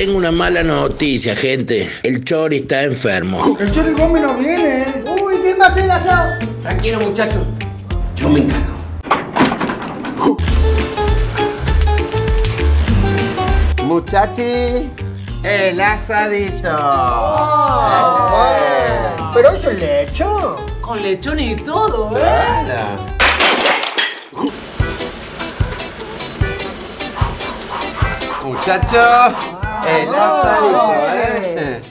Tengo una mala noticia, gente. El Chori está enfermo. El Chori Gómez no viene. ¿eh? Uy, ¿quién va a hacer el asado? Tranquilo, muchachos. Yo me encargo. Muchachi, el asadito. Pero eso es lecho. Con lechón y todo, ¿eh? Claro. Muchachos, el asadito, ¿eh?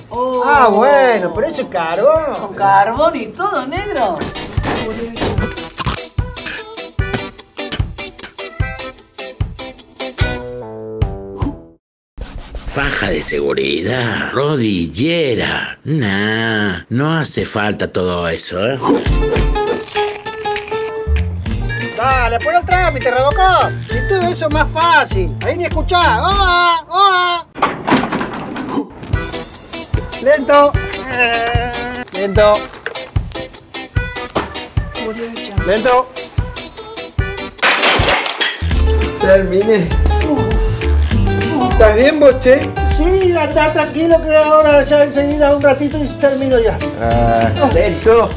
Ah, bueno, pero eso es carbón. Con carbón y todo, negro. Faja de seguridad, rodillera. Nah, no hace falta todo eso, ¿eh? Dale, pon el trámite, Robocop. Si todo eso es más fácil. Ahí ni escuchá. ¡Oh! ¡Oh! Lento. Lento. Lento. Terminé. ¿Estás bien, vos, che? Sí, anda tranquilo que ahora ya enseguida un ratito y termino ya. Ah, lento.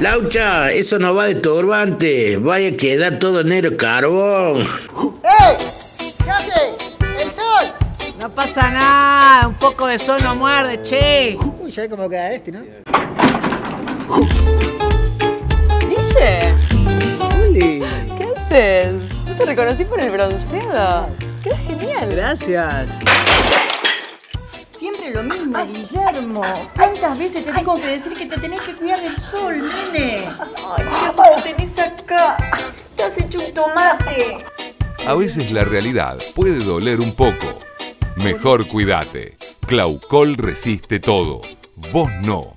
Laucha, eso no va de turbante. Vaya a quedar todo negro carbón. ¡Ey! ¿Qué hace? ¡El sol! No pasa nada, un poco de sol no muerde, che. Uy, ya ve cómo queda este, ¿no? Guille, Uli, ¿qué haces? No te reconocí por el bronceado. Queda genial. gracias. Siempre lo mismo, Guillermo. ¿Cuántas veces te tengo que decir que te tenés que cuidar del sol, nene? Ay, mira cómo tenés acá. Te has hecho un tomate. A veces la realidad puede doler un poco. Mejor cuídate. Claucol resiste todo. Vos no.